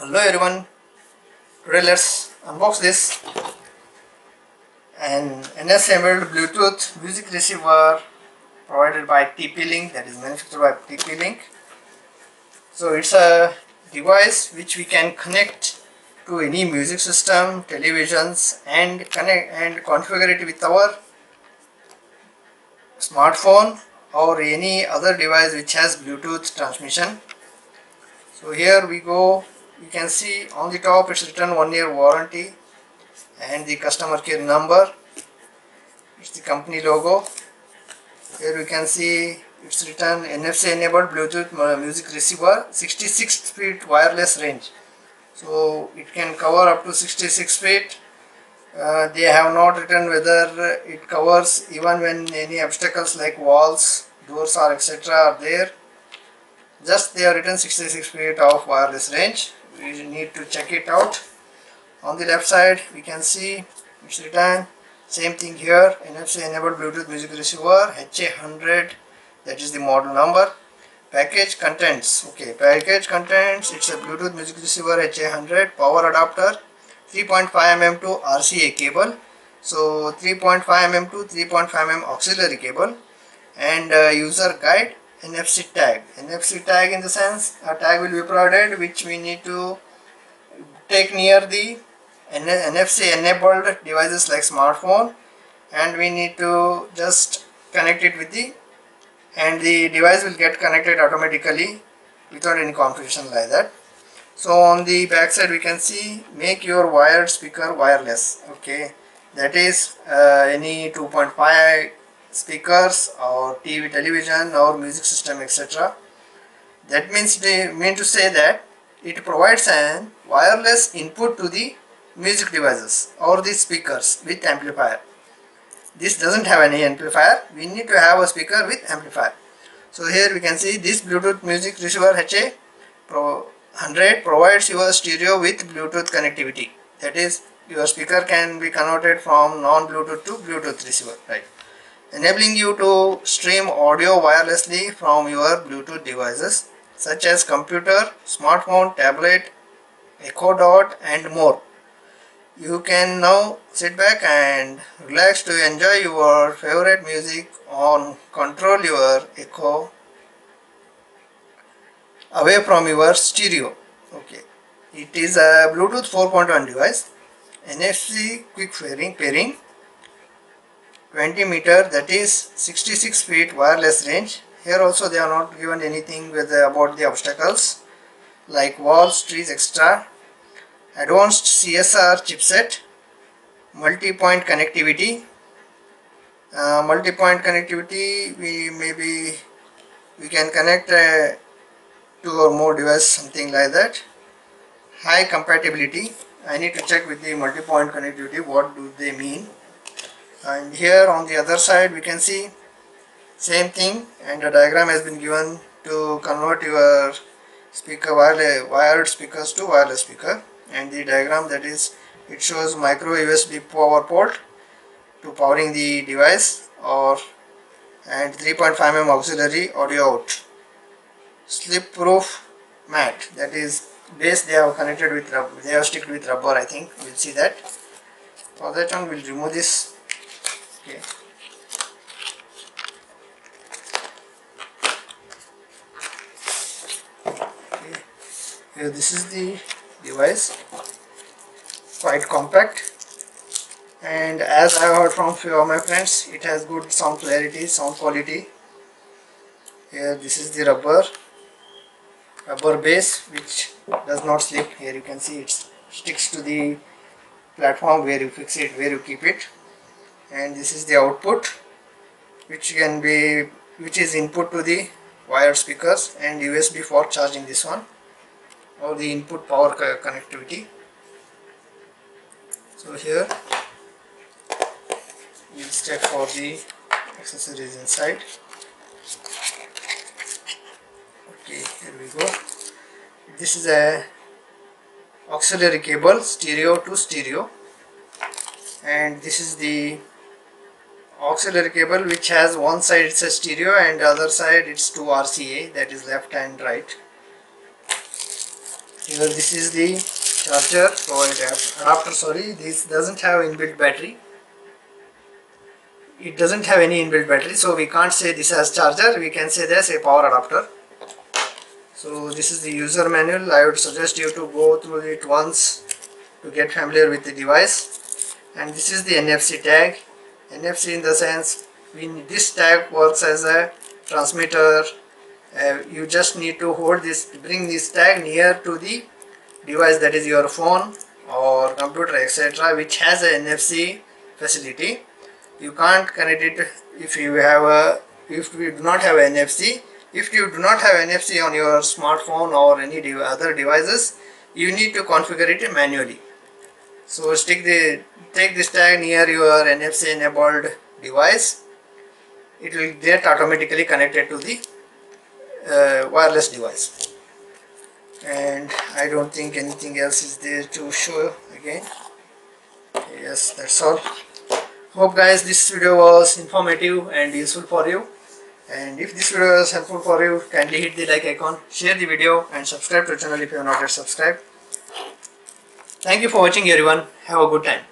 hello everyone. Today let's unbox this. An NFC-enabled Bluetooth music receiver provided by TP-Link that is manufactured by TP-Link so it's a device which we can connect to any music system televisions and connect and configure it with our smartphone or any other device which has Bluetooth transmission. So here we go you can see on the top it's written one year warranty and the customer care number. It's the company logo. Here you can see it's written NFC enabled Bluetooth music receiver 66 feet wireless range. So it can cover up to 66 feet uh, they have not written whether it covers even when any obstacles like walls doors or etc are there. Just they are written 66 feet of wireless range we need to check it out. On the left side we can see it's written same thing here NFC enabled Bluetooth music receiver HA100 that is the model number. Package contents okay package contents it's a Bluetooth music receiver HA100 power adapter 3.5 mm to RCA cable. So 3.5 mm to 3.5 mm auxiliary cable. And uh, user guide NFC tag. NFC tag in the sense a tag will be provided which we need to take near the NFC enabled devices like smartphone and we need to just connect it with the and the device will get connected automatically without any configuration like that. So on the back side we can see make your wired speaker wireless okay that is uh, any 2.5 speakers or TV television or music system etc. That means they mean to say that it provides an wireless input to the music devices or the speakers with amplifier. This doesn't have any amplifier, we need to have a speaker with amplifier. So here we can see this Bluetooth music receiver HA Pro 100 provides your stereo with Bluetooth connectivity. That is your speaker can be converted from non-Bluetooth to Bluetooth receiver, right? Enabling you to stream audio wirelessly from your Bluetooth devices such as computer, smartphone, tablet, Echo Dot and more. You can now sit back and relax to enjoy your favorite music on control your Echo away from your stereo. Okay, it is a Bluetooth 4.1 device, NFC quick pairing, pairing 20 meter that is 66 feet wireless range. Here also they are not given anything with uh, about the obstacles like walls trees extra advanced CSR chipset multi-point connectivity. Uh, multi-point connectivity we maybe we can connect uh, two or more device something like that. High compatibility. I need to check with the multi-point connectivity what do they mean and here on the other side we can see same thing. And a diagram has been given to convert your speaker wired speakers to wireless speaker. And the diagram that is it shows micro USB power port to powering the device or and 3.5 mm auxiliary audio out. Slip proof mat that is base they have connected with rubber they have sticked with rubber I think. We'll see that. For that one we'll remove this okay okay. Here this is the device. Quite compact. And as I heard from few of my friends it has good sound clarity sound quality. Here this is the rubber rubber base which does not slip. Here you can see it sticks to the platform where you fix it where you keep it and this is the output which can be which is input to the wired speakers and USB for charging this one. Or the input power connectivity. So here we'll check for the accessories inside. Okay here we go. This is a auxiliary cable stereo to stereo. And this is the auxiliary cable which has one side it's a stereo and the other side it's two RCA that is left and right. Here this is the charger or adapter sorry this doesn't have inbuilt battery. It doesn't have any inbuilt battery so we can't say this as charger. We can say this a power adapter. So this is the user manual. I would suggest you to go through it once to get familiar with the device. And this is the NFC tag NFC in the sense this tag works as a transmitter uh, you just need to hold this bring this tag near to the device that is your phone or computer etc which has a NFC facility. You can't connect it if you have a if you do not have NFC if you do not have NFC on your smartphone or any de other devices you need to configure it manually so stick the take this tag near your NFC enabled device. It will get automatically connected to the uh, wireless device. And I don't think anything else is there to show again. Yes that's all. Hope guys this video was informative and useful for you. And if this video was helpful for you kindly hit the like icon share the video and subscribe to the channel if you have not yet subscribed thank you for watching everyone. Have a good time